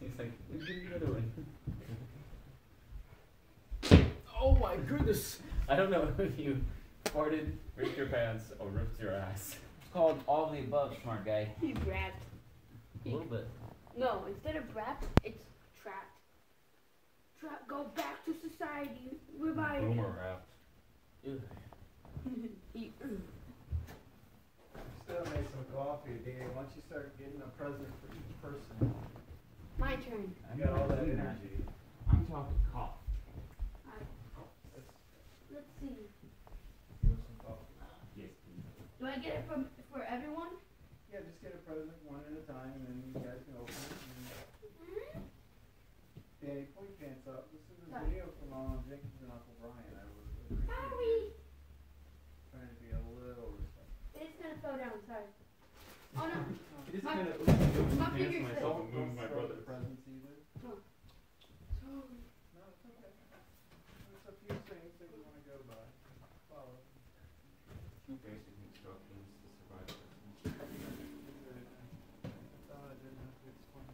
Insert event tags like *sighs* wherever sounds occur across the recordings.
He's like, give me the other one. *laughs* oh my goodness! I don't know *laughs* if you farted, ripped your pants, or ripped your ass. It's called all of the above, smart guy. He wrapped. A little bit. No, instead of wrapped, it's trapped. Trap. Go back to society. Revive. Boomer wrapped. *laughs* Ew. Eat. Still make some coffee, Danny. Why don't you start getting a present for each person? My turn. You got all that energy. I'm talking cough. Let's Let's see. give us some coffee. Yes. Do I get it from for everyone? Yeah, just get a present one at a time, and then you guys can open it. And mm-hmm. Danny, pull your pants up. This is a Sorry. video from Mom Jenkins and Uncle Brian. I was appreciate Sorry. trying to be a little respectful. It's gonna fall down. Sorry. Oh no. It isn't My- gonna ooh, ooh, my fingers myself and move my brother. the presents either. Sorry. No, it's okay. There's a few things that we want to go by. Follow. Two basic instructions to survive. Thought I didn't have to explain.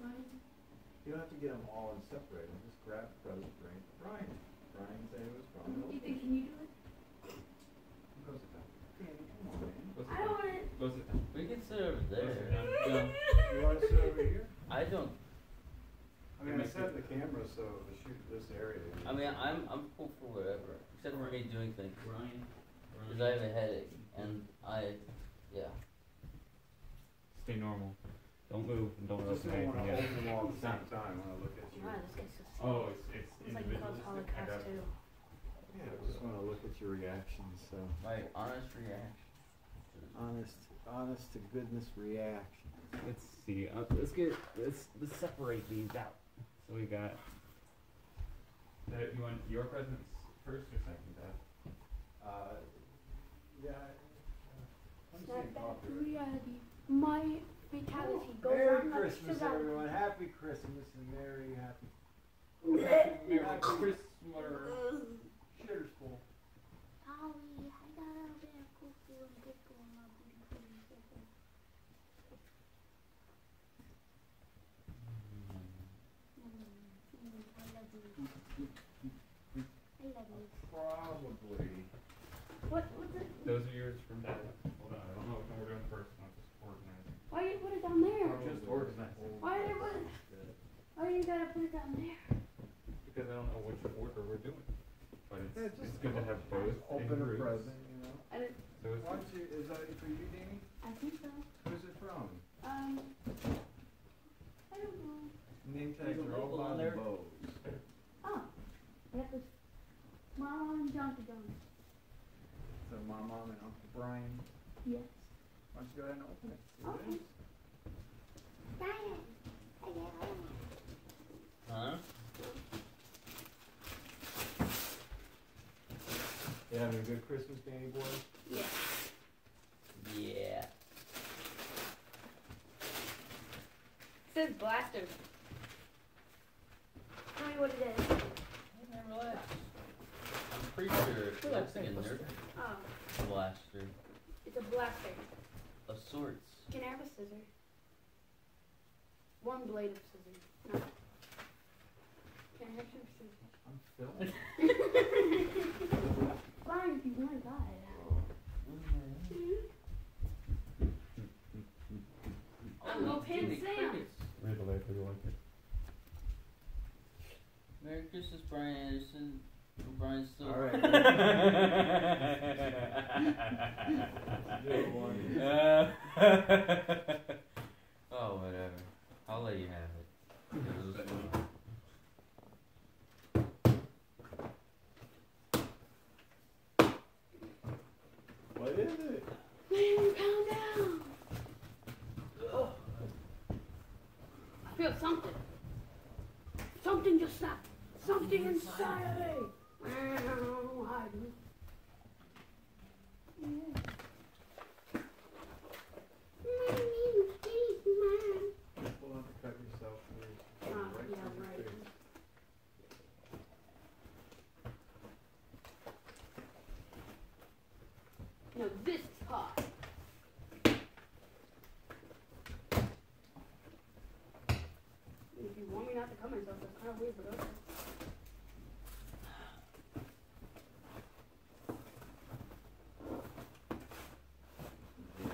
Fine. You don't have to get them all and separate them, just grab the present, bring it to Brian. Brian say it was from Ethan, can you do it? Goes to town. Danny, come on, man. Go sit I don't down. want it. Go sit down. We can sit over there. down. No, You want to sit over here? I don't. I mean, I set the camera so to shoot this area. I mean, I'm I'm cool for whatever, except for me doing things. Brian. Because I have a headache, and I, yeah. Stay normal. Don't move and don't Just open don't wanna anything hold yet. them all at the same time when I look at you. Wow, this guy's so sick. Oh, it's it's It's like close individualistic. I got Holocaust too. Yeah, I just wanna look at your reactions, so. My honest reaction. Honest, honest to goodness reaction. Let's see. Uh, let's get let's let's separate these out. So we got. Uh, you want your presents first or second, Dad? Uh, yeah. I- I'm Snap back to reality. My fatality goes Merry on like Christmas, Shazam. everyone. Happy Christmas and Merry, happy. *laughs* Merry Christmas. Shitter's full. Sorry, I got a bit of cuckoo and pickle in my booty for a second. Mm, I love you. I love you. Probably. What, what's it? Those are yours from Dad. Hold on, I don't know which one we're doing first. I'll just organize. Why you put it down there? Just organize. Why did it put it? Why you gotta put it down there? Because I don't know which order we're doing. But it's, Yeah, just it's good to have both in Open a groups. present, you know. I didn't, So it's Why don't you, is that for you, Danny? I think so. Who's it from? Um, I don't know. Name tags are all on by there. the bows. Oh, that was Mom and Donkey Kong. So my mom and Uncle Brian, Yes. why don't you go ahead and open it? See what it Okay. is? Huh? You having a good Christmas, Danny boy? Yes. Yeah. It says blaster. Tell me what it is. Relax. I'm pretty sure it's Relax, like a relax. Nerf Oh, blaster it's a blaster. of sorts. Can I have a scissor? One blade of scissors. No. Can I have some scissors? I'm filming. Fine, if you want, God. I'm Oh, no Pin Jimmy Sam. Crickets. Read the label, you like it. Merry Christmas, Brian Anderson. Brian still. All right. Uh, *laughs* *laughs* oh, whatever. I'll let you have it. *laughs* It was fun. What is it? Man, calm down. Oh. I feel something. Something just snapped. Something inside of me. I'm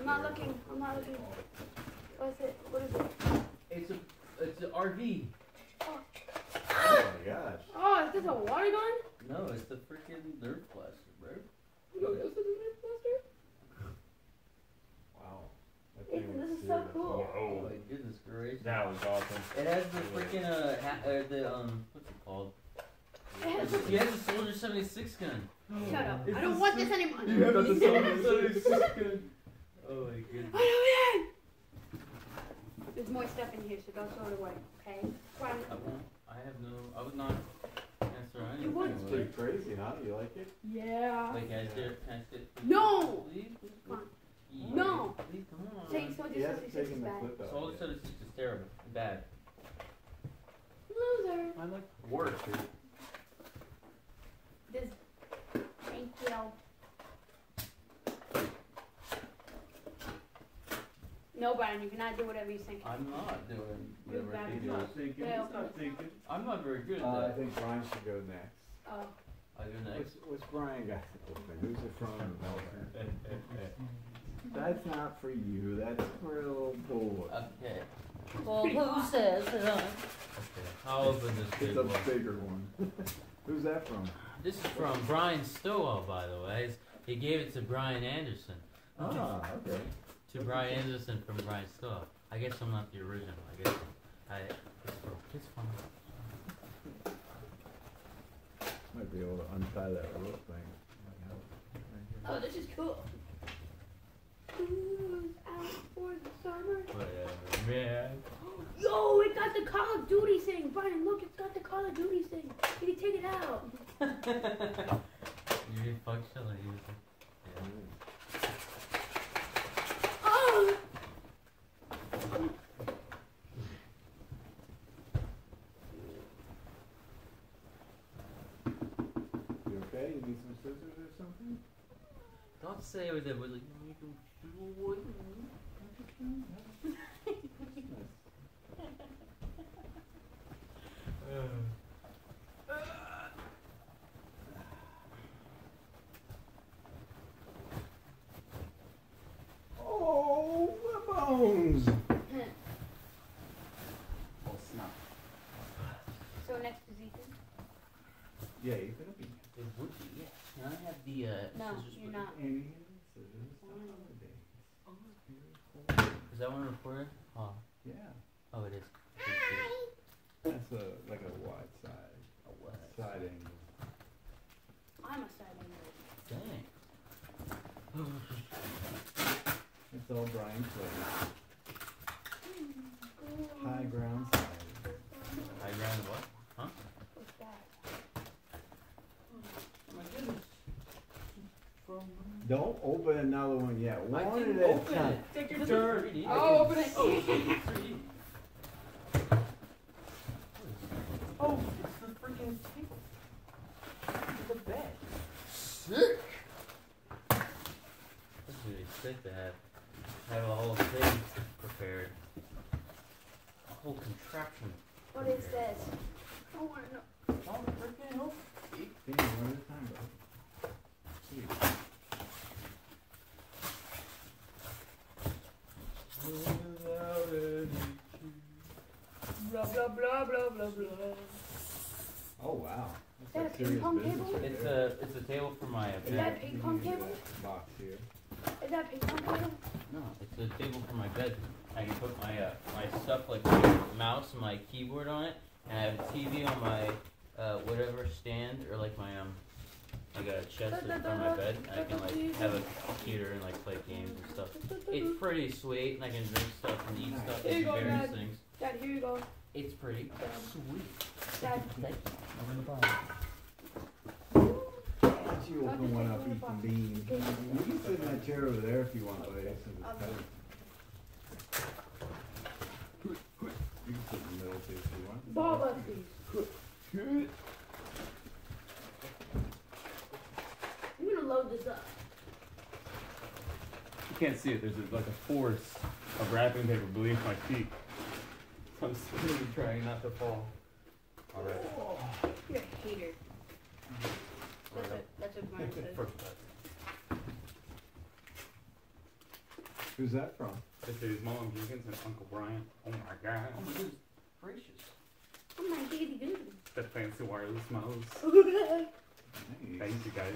not looking. I'm not looking. What's it? What is it? It's a it's an RV. so, so Brian, you cannot do whatever you think. I'm not doing You're whatever bad. he He's not thinking, Yeah. he's not thinking. I'm not very good at Uh, I that. think Brian should go next. Oh. I go What's, next. what's Brian got open? Who's it from? That's not for you. That's for a little boy. Okay. Well, who says that? Okay. I'll open this It's big a one. bigger one. Who's that from? This is from Brian Stowell, by the way. He gave it to Brian Anderson. Ah, okay. To Brian Anderson from Brian Stowell. I guess I'm not the original. I guess I. It's, for, it's fun. Might be able to untie that rope thing. Might help. Right Oh, this is cool. Who's out for the summer? Whatever, man. Yo, it got the Call of Duty thing. Brian, look, it's got the Call of Duty thing. Can you take it out? *laughs* you did fuck shit like you was like, here. Oh! You okay? You need some scissors or something? Don't say it that was like, you can do what Oh, my bones! *laughs* Oh, snap. So next is Ethan. Yeah, you could have been. It would be, yeah. Can I have the uh, No, scissors you're with not. Any scissors? The holiday. me? Is that one recorded? Oh, Yeah. oh, it is. That's a like a wide side. Oh, what? Side angle. I'm a side angle. Dang. It's all Brian Clay. High ground side. I ran what? What's that? Oh my goodness. Don't open another one yet. I One didn't at a open time. it. Take your turn. is 3D. I'll open it. Oh, it's 3D. Oh, it's the freaking table. It's the bed. Sick. That's really sick to have have a whole thing prepared. A whole contraption. What is this? I want to know. Oh, freaking hell. Thing one at a time, bro. Sweet. Blah, blah, blah, blah, blah, blah. Oh wow. Is that a That's like serious ping pong business table? right It's there. a it's a table for my uh, Is bed. that ping pong table? Box here. Is that ping pong table? No, it's a table for my bed. I can put my uh, my stuff like my mouse and my keyboard on it, and I have a TV on my uh, whatever stand or like my um like a chest in front of my bed. And I can like have a computer and like play games and stuff. It's pretty sweet, and I can drink stuff and eat stuff Here you and go, various Dad. things. Dad, here you go. It's pretty sweet. Dad. Why don't you open one up, eat some beans? You can sit in that chair over there if you want, ladies. since it's better. You can sit in the middle too if you want. Ball busties. I'm gonna load this up. You can't see it. There's a, like a force of wrapping paper beneath my feet. So I'm slowly trying not to fall. Alright. You're a hater. That's what, that's what Brian says. First bite. *laughs* Who's that from? This is Mom Jenkins and Uncle Brian. Oh my god. Oh my goodness gracious. Oh my goody goody. The fancy wireless mouse. Nice. *laughs* Thank you guys.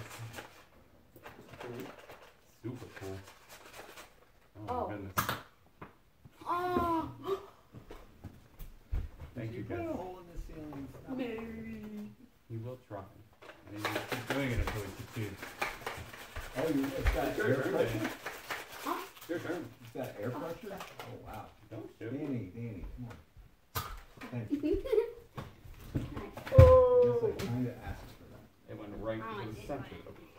Super cool. Oh, Oh. my goodness. Oh, Thank Did you put guys. a hole in the ceiling? Mary. You will try. And you will keep doing it until you succeed. Oh, you, it's got It's your air pressure? Huh? Your turn. It's got air oh. pressure? Oh, wow. Don't shoot. Danny, Danny, come on. Thank *laughs* you. I oh. guess I kinda asked for that. It went right Oh, I the center.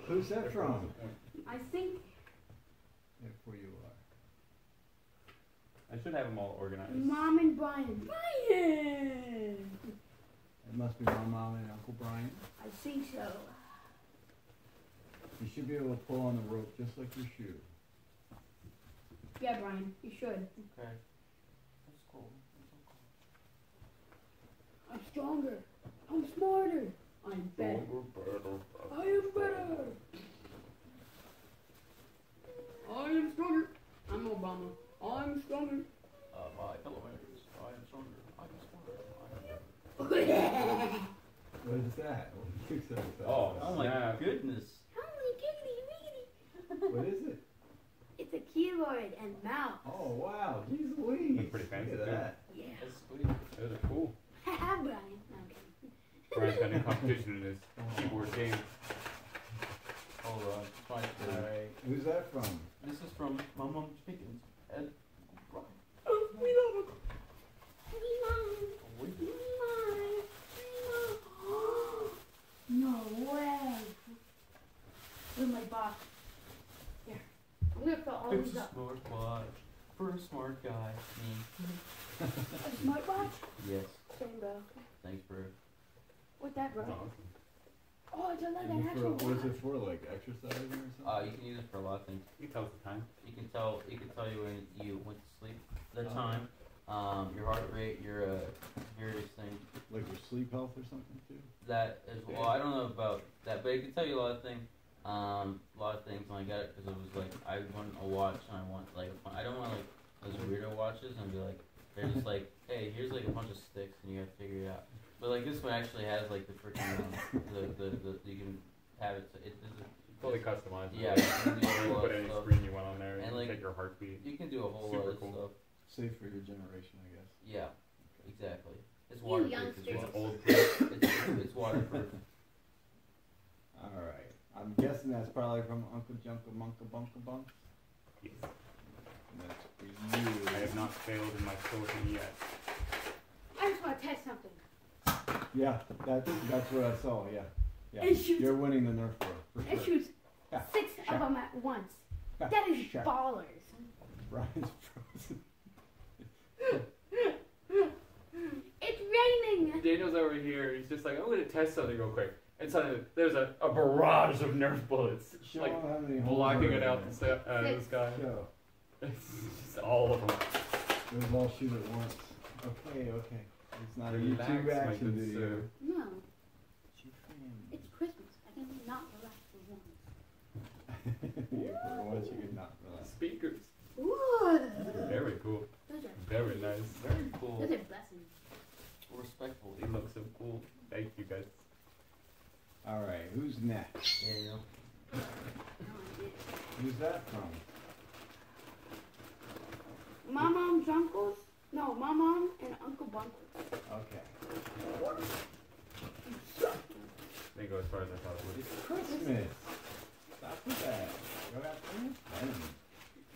Who's that from? it's a point. I think Therefore you are. I should have them all organized. Mom and Brian. Brian. It must be my mom and Uncle Brian. I think so. You should be able to pull on the rope just like your shoe. Yeah, Brian, you should. Okay. That's cool. That's so cool. I'm stronger. I'm smarter. I'm better. I am better. I am stronger. I'm Obama. I'm stronger. Uh, my elevators. I am stronger. I am smarter. I am What is that? What are you so excited Oh, Oh about? my Snap. goodness. Holy giggity wiggity. What is it? It's a keyboard and mouse. Oh, wow. Jeez Louise. That's pretty fancy, Look at too. that. Yeah. That's sweet. Those are cool. Haha, Brian. No, I'm kidding. Brian's got new competition in his keyboard game. Hold on. It's my turn. Alright. Who's that from? This is from my mom Jenkins and Brian. Oh, we love it. We love it. We We love it. We love it. No way. Where's my box? Here. I'm gonna fill all It's these a up. smart watch for a smart guy. Me. A smart watch? Yes. Same, bro. Thanks, bro. What's that, bro? That's awesome. Oh, it's a like Is an it for, actual what is it for, like exercising or something? Uh, you can use it for a lot of things. You tell us the time. You can tell. You can tell you when you went to sleep, the Oh. time, um, your heart rate, your uh, various things. Like your sleep health or something too? That as well. I don't know about that, but it can tell you a lot of things. Um, a lot of things when I got it because it was like I want a watch and I want like I don't want like those weirdo watches and be like they're just like hey here's like a bunch of sticks and you gotta figure it out. But like this one actually has like the freaking um, the, the the you can have it. It, it, Fully customized. Yeah, *laughs* you can do a You can lot put any stuff. screen you want on there and, And, like, check your heartbeat. you can do a whole Super lot of cool. stuff. Safe for your generation, I guess. Yeah, exactly. It's You waterproof as youngsters. well. It's old. It's, it's waterproof. Alright. I'm guessing that's probably from Uncle Junka Munka Bunka Bunk. Yes. That's for you. I have not failed in my children yet. I just want to test something. Yeah, that, that's what I saw, yeah. Yeah. It shoots- You're winning the Nerf bro, for It sure. shoots Yeah. six Sure. of them at once. Yeah, That is sure. ballers. Brian's frozen. *laughs* It's raining. Daniel's over here. He's just like, I'm gonna test something real quick. And suddenly, there's a, a barrage of Nerf bullets, Show like him how many holes blocking it out the, there. sta- uh, the sky. Show. *laughs* It's just all of them. Those all shoot at once. Okay, okay. It's not a Relax, YouTube action video. sir. No, It's your family. it's Christmas. I can not relax for once. yeah, for once you can not relax. Speakers. Ooh. Very cool. Those are Very nice. Very mm. cool. those are blessings. Respectful. They look so cool. Thank you guys. Alright, who's next? Yeah, you know. No. Who's that from? My mom's uncles. No, my mom and Uncle Bunker. Okay. They go as far as I thought it would. It's Christmas. Stop with that. Go out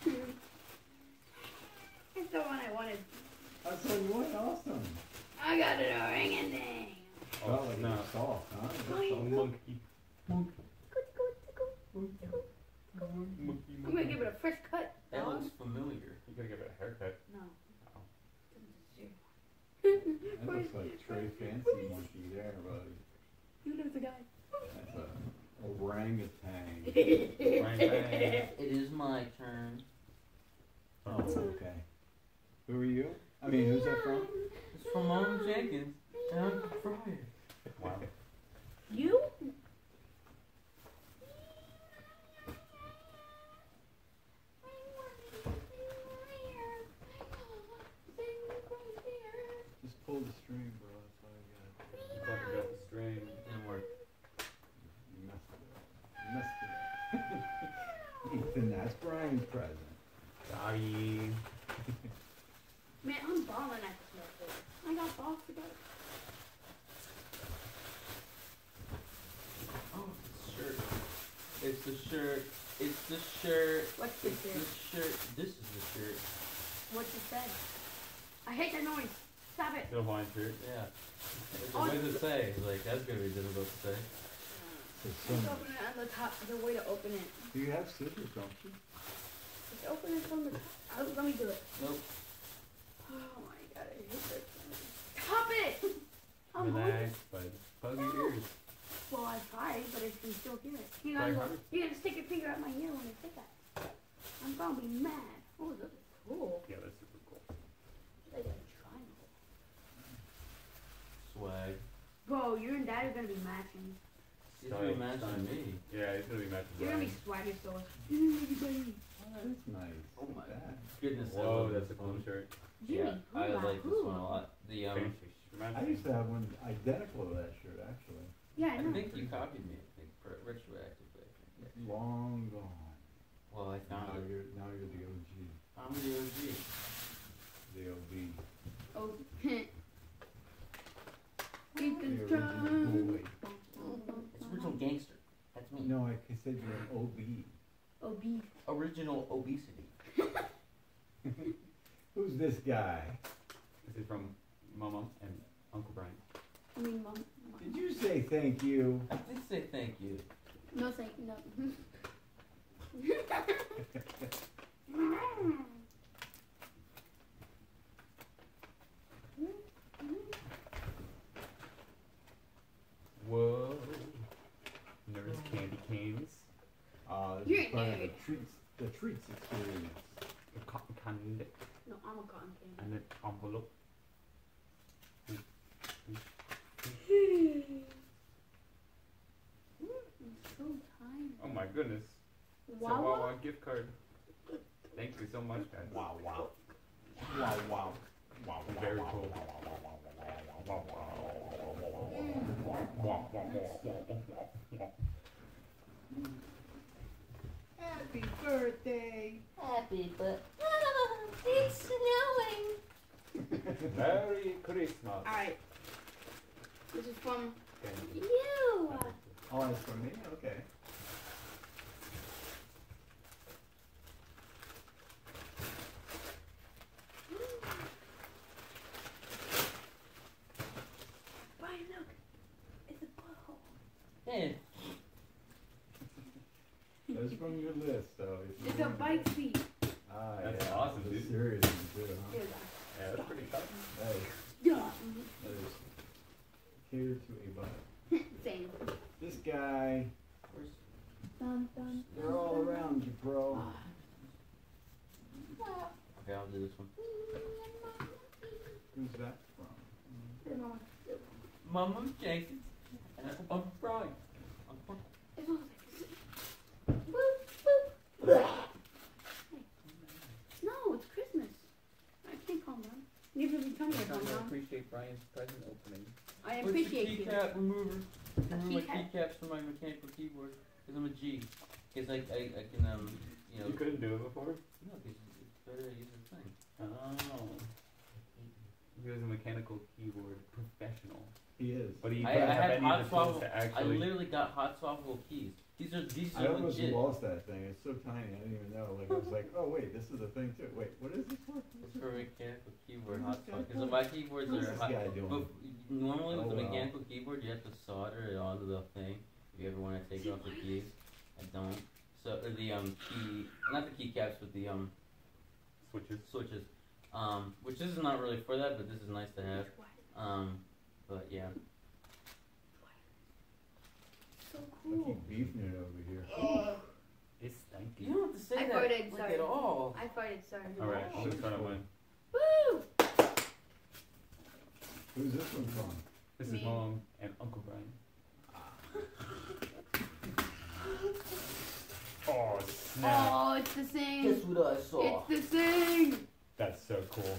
there. It's the one I wanted. That's what you want. Awesome. I got it a ring and dang. Oh, well, like no. it's soft, huh? Oh, A yeah. monkey. Monkey, I'm gonna give it a fresh cut. That looks familiar. You gotta give it a haircut. Looks like Trey Fancy Monkey there, buddy. You know the guy. That's a orangutan. Bang, *laughs* bang. It is my turn. Oh, okay. Who are you? I mean, who's that from? It's from Mom Jenkins and Uncle Brian. Wow. You? Ethan, that's Brian's present. Sorry. Man, I'm balling at this method. I got balls to go. Oh, it's the shirt. It's the shirt. It's the shirt. What's It's this? the shirt. This is the shirt. What's it say? I hate that noise. Stop it. The Hawaiian shirt. Yeah. Oh, What does it say? Like that's gonna be difficult to say. So Just open it on the top. There's a way to open it. do you have scissors, don't you? Just open it from the top. Oh, let me do it. Nope. Oh my god, I hate this. Stop it! I'm holding. Relax, bud. Plug your ears. Well, I tried, but I can still hear it. You Try know, harder. you gotta stick your finger out my ear when I say that. I'm gonna be mad. Oh, this is cool. Yeah, that's super cool. Like a triangle. Swag. Bro, you and dad are gonna be matching. He's Sorry, gonna match sorry. on me. Yeah, it's gonna be matching. You're gonna be Brian. swagger stores. Jimmy, Oh, that is nice. Oh my god. Goodness, I Whoa, love that's a this cool one. shirt. Yeah, I like this one a lot. The um, Fancy. I used to have one identical to that shirt, actually. Yeah, I know. I think you copied me. I think for retroactively. I think. actually. Long gone. Well, I Now found it. you're, now you're the OG, I'm the OG. the OB. Oh, *laughs* The Ethan's original drunk. Boy. Original gangster. That's me. No, I said you're an OB. Obese. Original obesity. *laughs* Who's this guy? This is from Mama and Uncle Brian. I mean, mom. Did you say thank you? I did say thank you. No, thank no. *laughs* Whoa. Uh, You're is an part of the treats, the treats experience. A cotton candy no, I'm a cotton candy. and an envelope. I'm so. Oh my goodness. It's a Wawa? Wawa gift card. Thank you so much, guys. Wow, wow. Wow, wow. Wow, wow, Very wow, cool. wow, wow, wow, wow, wow, wow, wow, Wah, wah, wah, wah, wah. Happy birthday! Happy, but *laughs* it's snowing. *laughs* Merry Christmas. Alright. This is from Candy. You. Oh, it's from me? Okay. Brian, look. It's a butthole. Hey, That's from your list, so if you It's a want- bike seat. Ah, That's yeah, awesome, the dude. Serious one too, huh? Here's Yeah, that's pretty tough. That is, Yeah. that is catered to a butt. *laughs* Same. This guy, of. Dun, dun, they're all around you, bro. Okay, I'll do this one. Who's that from? dun. Mama. Mama Jason. And I'm Brian. It looks like boop, boop. No, it's Christmas. I can't calm down. You've been telling me to calm down. appreciate Brian's present opening. I What's the appreciate you. keycap remover? Remove my keycap? keycaps from my mechanical keyboard. Because I'm a G. Because I, I, I can, um, you know. You couldn't do it before? No, because it's better to use the thing. Oh. He was a mechanical keyboard professional. He is. But he I, couldn't I have had any hot of the tools swappable. to I actually. literally got hot swappable keys. These are these I almost legit. lost that thing. It's so tiny. I didn't even know. Like I was like, oh wait, this is the thing too. Wait, what is this for? It's for mechanical keyboard What's hot this swap. guy Because my keyboards What's are this hot. guy doing? But normally with Oh, the wow. mechanical keyboard, you have to solder it onto the thing. If you ever want to take off the keys, I don't. So or the um key, not the keycaps, but the um Switches. switches. Um, which this is not really for that, but this is nice to have. Um, but yeah. So I keep beefing it over here. *gasps* Oh. It's stinky. You don't have to say I that farted, like sorry. at all. I farted, sorry. Alright, let's oh. start with. Woo! Who's this one from? This Me. is Mom and Uncle Brian. *laughs* Oh, snap. Oh, it's the same. Guess what I saw? It's the same. That's so cool.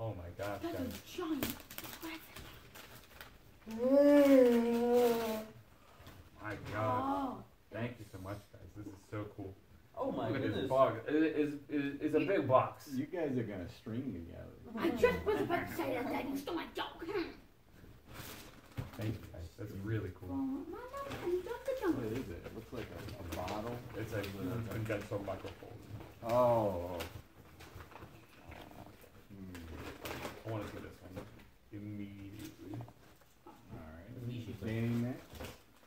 Oh my gosh, That's guys. a giant present. *laughs* My god. Oh. Thank you so much, guys. This is so cool. Oh my Look at this goodness. box. It is is it's a big box. You guys are gonna string together. I just was about to say that, Dad. You stole my joke. Thank you guys. That's really Oh, cool. Mama, and Dr. What is it? It looks like a, a bottle. It's a condenser microphone. Oh. I want to see this one immediately. Alright. Misha. Danny next.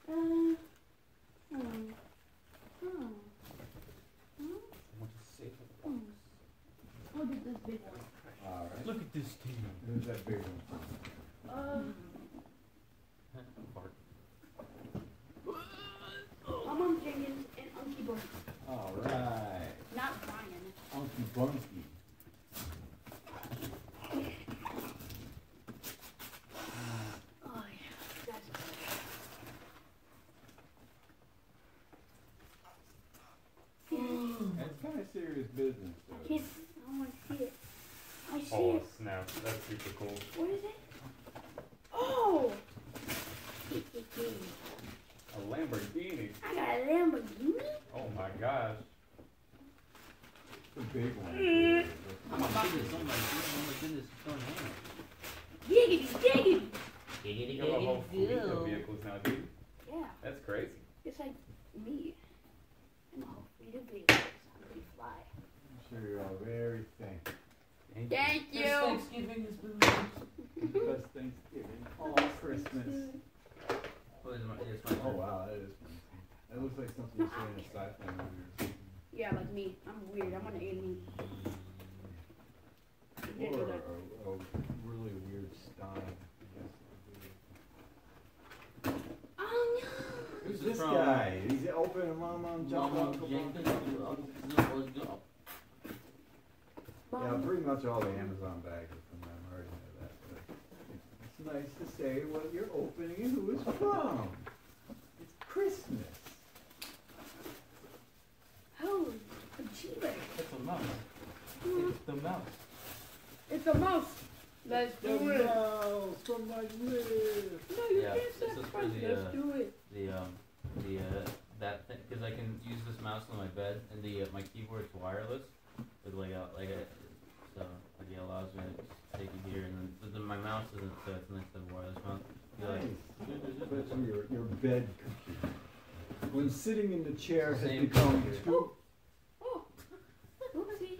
Uh, hmm. Hmm. Hmm. I want to save the Hmm. box. Oh, this this big one. Alright. Look at this team. Who's that big one? Uh, Bart. I'm on Jenkins and Unky Boy. Alright. Not Brian. Unky Bunky. Oh, yeah. That's That's kind of serious business, I though. can't. I want to see it. I see Oh it. snap! That's super cool. What is it? Oh! A Lamborghini. I got a Lamborghini? Oh my gosh. It's a big one. Oh my goodness, oh my goodness, oh my goodness, it's going ham. Giggity, giggity! Giggity, You have a whole fleet of vehicles now, dude. Yeah, That's crazy. it's like me. I'm a whole fleet of vehicles. I'm pretty fly. I'm sure you're all very thankful. Thank Thank This you! Thanksgiving is booze. Best Thanksgiving. All Christmas. Oh, it's my, it's my Oh wow, that is fancy. That looks like something you see in a sci-fi movie. Yeah, like me. I'm weird. I'm an alien. You didn't Or do a, that. a really weird style. I guess it would be. Oh Who's This is this from- guy? He's open Mom Mom Jump Mama Uncle Jenkins, Bunky. Let's go. no! Yeah, pretty much all the Amazon bags are from them. I already know that. But it's nice to say what you're opening and who it's from. It's Christmas. Oh, a G-Bag. It's a mouse. It's the mouse. It's a mouse. Let's The do it. mouse from my wrist. No, you Yeah, can't this is sacrifice. for the, Let's uh, do it. The um, the uh, that thing, because I can use this mouse on my bed, and the uh, my keyboard's wireless, with like a like a, so like it allows me to just take it here, and then the, the, my mouse isn't, so it's nice to have a wireless mouse. Be like, Nice. Your, your bed computer. When sitting in the chair has Same become computer. too, Oh, oopsie.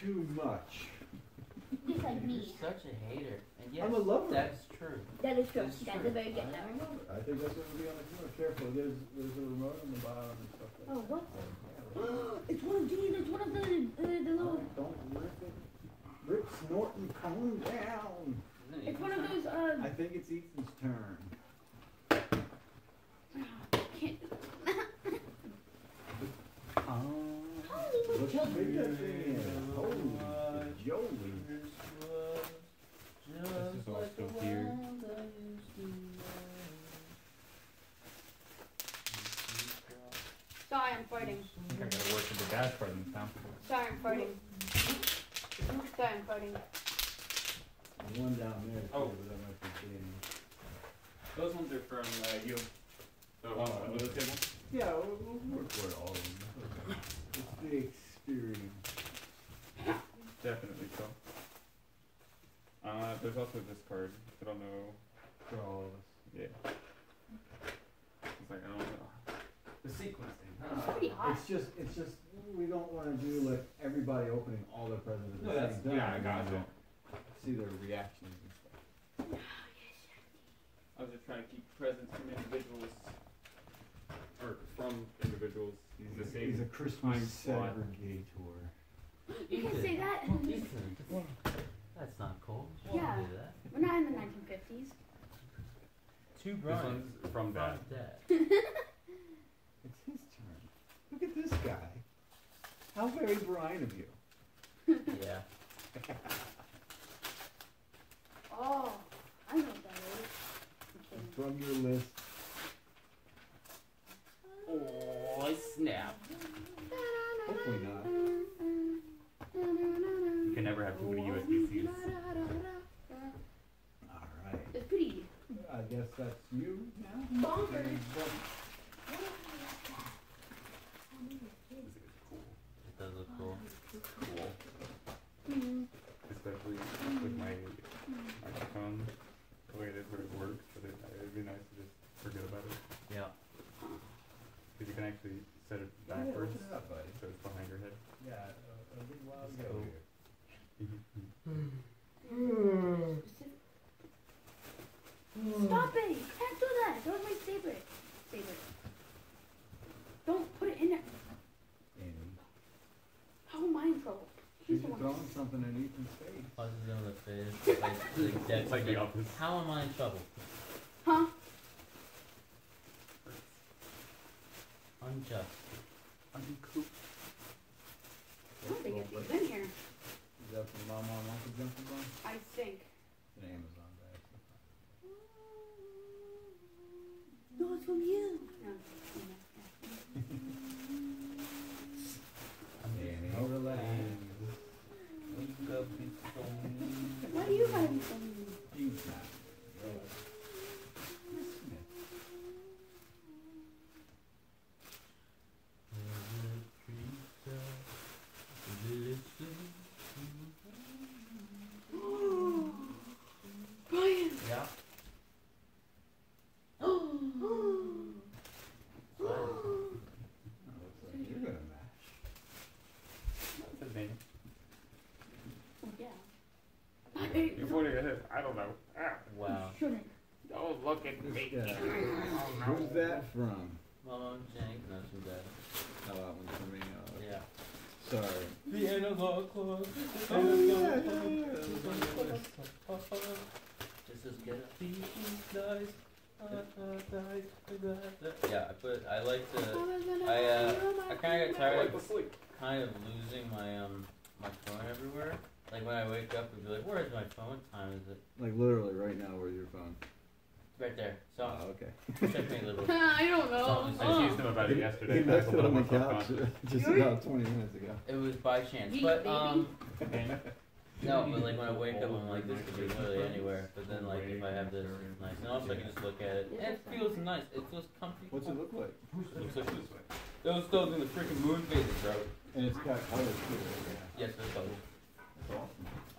too much. Just like You're me. such a hater, and yes, I'm a lover. that's true. That is true. It's That's true. a very good I number. I think that's what would be on the camera. Careful, there's, there's a remote on the bottom and stuff like Oh, that. what? *gasps* it's one of these. It's one of the the, the little. Don't rip it. Rip, snort, and calm down. It's one of those. Uh, I think it's Ethan's turn. *sighs* can't. *laughs* Look how big that thing is. Holy Jolie. This is all still here. Sorry, I'm fighting. I think I gotta work with the dash buttons now. Sorry, I'm fighting. Sorry, I'm fighting. And one down there too, Oh. but that might be Danny. Those ones are from uh, you. The one under the table. Yeah, we'll, we'll work for all of them. It's the experience. Definitely so. Uh, there's also this card. I don't know. For all of us. Yeah. It's like I don't know. The sequencing. It's pretty hot. It's just, it's just, we don't wanna do like everybody opening all their presents at No, the that's- same time. yeah, I got you you. know, See their reactions and stuff. I was just trying to keep presents from individuals, or from individuals. He's the a, same he's a Christmas time segregator. You can say that. Ethan, that's not cool. You Yeah. won't do that. We're not in the 1950s. Two This one's from Dad. Dad. *laughs* It's his turn. Look at this guy. How very Brian of you. Yeah. Oh, I know what that is. I'm. From your list. Oh snap! Hopefully not. You can never have too many USB-Cs. Alright. It's pretty I guess that's you now? bonkers. This is cool. actually set it Yeah, backwards, open it up, buddy. so it's behind your head. Yeah, a, a little while Let's ago. go here. Stop it! You can't do that. That was my favorite. Favorite. Don't put it in there. Amy, How am I in trouble? you He's the should one. throw him something in Ethan's face. Punches him in the face. Like, like *laughs* Dex like the opposite. How am I in trouble? Huh? Unjust. Uncool. I don't think it's even in here. Is that from Mama and Uncle Jumping Bone? I think. It's an Amazon bag. No, it's from you. No, yeah. Annie, oh, relax. Wake up, it's so mean. Why do you have me so mean? He's not. Relax. Listen. Brian! Yeah. Oh. Oh, looks like you're gonna match. What's his name? yeah. Hey, You're pointing at him. I don't know. Ah, Wow. shouldn't. don't look at me. guy. Oh, no. Who's that from? Mom, Jenny, not too bad. Oh, that one's for me. Oh, Yeah. Sorry. The analog clock. Oh, yeah, yeah, yeah. This is gonna be nice. Yeah, I put. I like to. I, uh, I kinda got tired of kind of losing my phone everywhere. Like when I wake up and be like, "Where is my phone? What time is it?" Like literally right now, where's your phone? Right there. So Oh, okay. check me, little. *laughs* I don't know. Something I teased him about it yesterday. He but I was left it on the couch self-conscious. *laughs* just Really? about 20 minutes ago. It was by chance, Yeet, but baby. um. *laughs* No, but like when I wake up, I'm like, this could be literally anywhere. But then like if I have this, it's nice. And also I can just look at it. And it feels nice. It feels comfy. What's it look like? It Looks like this way. Those those in the freaking moon phases, bro. And it's got colors too. Yeah. Yes, those colors.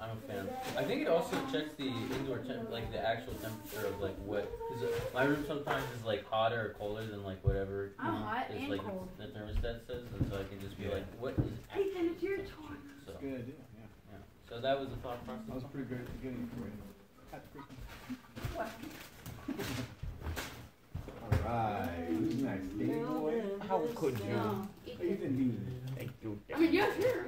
It's awesome. I'm a fan. I think it also checks the indoor temp, like the actual temperature of like what. Cause uh, my room sometimes is like hotter or colder than like whatever. I'm hot is and like cold. the thermostat says, and so I can just be Yeah. like, what is Hey, then it's your turn. So It's a good idea. Yeah. yeah. So that was the thought process. That was pretty great at the beginning for you. Hot freaking- What? All right. Who's next? Danny boy. How could you? No. Ethan Dean. Thank you. I mean, yes, here.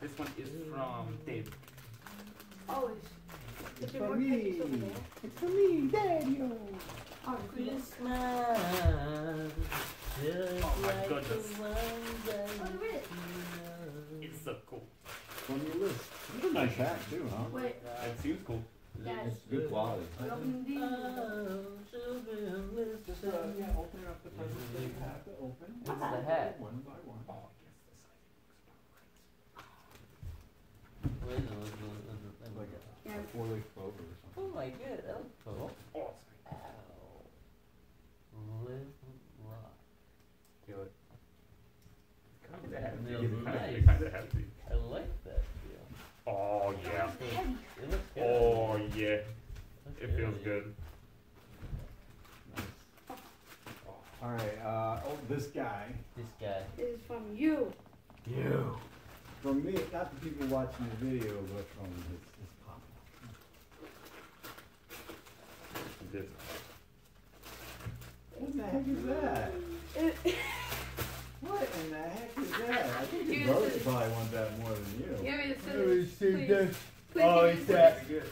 This one is from Dave. Always. It's Is for me. pictures over there? It's for me, Daddy. Oh, Christmas. Oh my goodness. Oh. It's so cool. On your list. It's a nice hat too, huh? Wait, It seems cool. Yes. It's good quality. we open these. Just, uh, yeah, open up the presents that you have to open. What's the hat? One by one. Oh, Wait, no, look, look, look, look, look. Like Yeah. a four leaf clover or something. Oh my god, that looks cool. Oh, Ow. Live rock. kill it. Kinda hefty. Feels nice. Kinda hefty. I like that feel. Oh yeah. Heavy. It looks good. Oh yeah. Looks It feels good. Nice. All right. Uh, oh, this guy. This guy. This is from you. You. From me, not the people watching the video, but from his, his pop. This. What in the heck is that? What in the heck is that? I think Here's your brother the- probably want that more than you. give me the Oh, scissors. you please. Please Oh, give it's that good.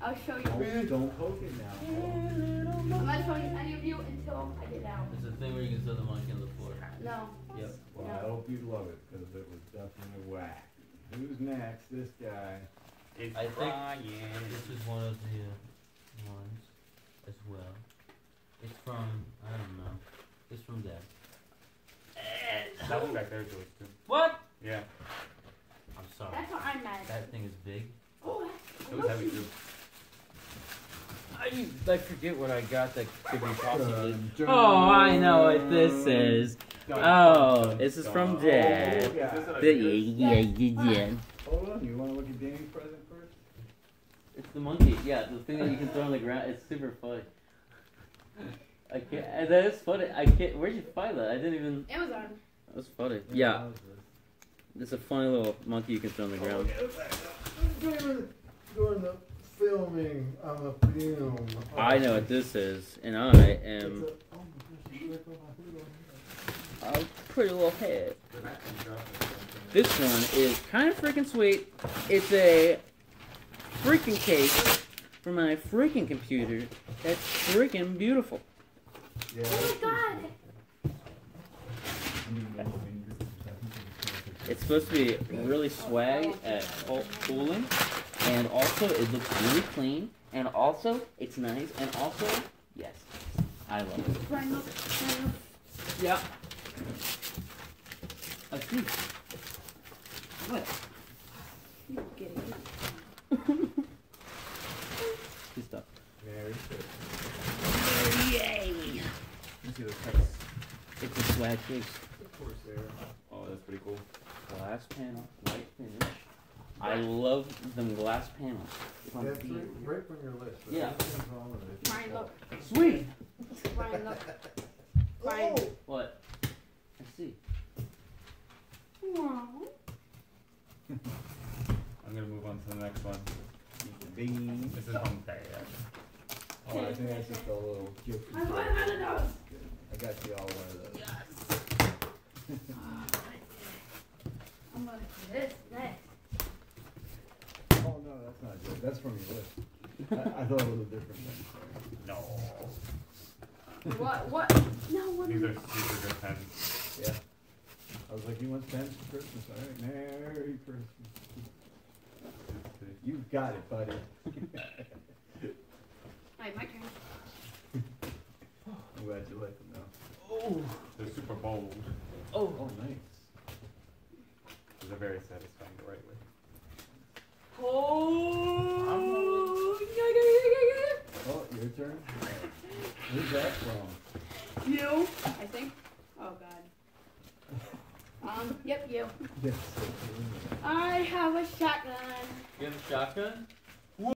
I'll show you. Don't, don't poke it now. I'm not showing any of you until I get out. It's a thing where you can throw the monkey on the floor. No. Yep. Well, I hope you love it because it was definitely whack. Who's next? This guy. It's I think This is one of the uh, ones as well. It's from, I don't know. It's from Dad. That one back there is yours too. What? Yeah. I'm sorry. That's why I'm mad. That thing is big. Oh, It was heavy too. I, I forget what I got that could be possibly. Dun, dun. Oh, I know what this is. Oh, this is dun. from Oh, Dad. yeah. Is this a- The, yeah, yeah, yeah. Hold on, you want to look at Danny's present first? It's the monkey. Yeah, the thing that you can throw on the ground. It's super funny. I can't. uh, That is funny. I can't. Where'd you find that? I didn't even. Amazon. That was funny. Yeah, it's a funny little monkey you can throw on the ground. Doing, doing the filming on the film. I know what this is, and I am a- oh my gosh, you ripped off my hood on a pretty little head. The back and drop it. This one is kind of freaking sweet. It's a freaking case for my freaking computer. That's freaking beautiful. Yeah, Oh my god. It's supposed to be really swag at cool- cooling, and also it looks really clean, and also it's nice, and also yes, I love it. Brian, look. Brian, look. Yeah. I see. What? You get. Good stuff. Very good. Yay! Let's see those text. It's a swag case. Of course, there. Oh, that's pretty cool. Glass panel, white finish. I love them glass panels. If That's right, right from your list. but Yeah. nothing's wrong with it. Brian, look. Sweet. Brian, look. Brian. Oh! What? I see. Aw. *laughs* I'm gonna move on to the next one. Eat. This is home day. Oh, I think that's just a little cute. I want one of those. I got you all one of those. Yes. *laughs* I'm gonna do this next. Oh, no, that's not good. That's from your list. I, I thought it was a different thing. No. What? What? No, what? These are super good pens. Yeah. I was like, you want pens for Christmas? All right, Merry Christmas. You got it, buddy. Alright, my turn. I'm glad you like them now. Oh. They're super bold. Oh. Oh, nice. They're very satisfying the right way. Oh. Oh, your turn? Who's that from? You. I think. God. Um. Yep. You. Yes. I have a shotgun. You have a shotgun?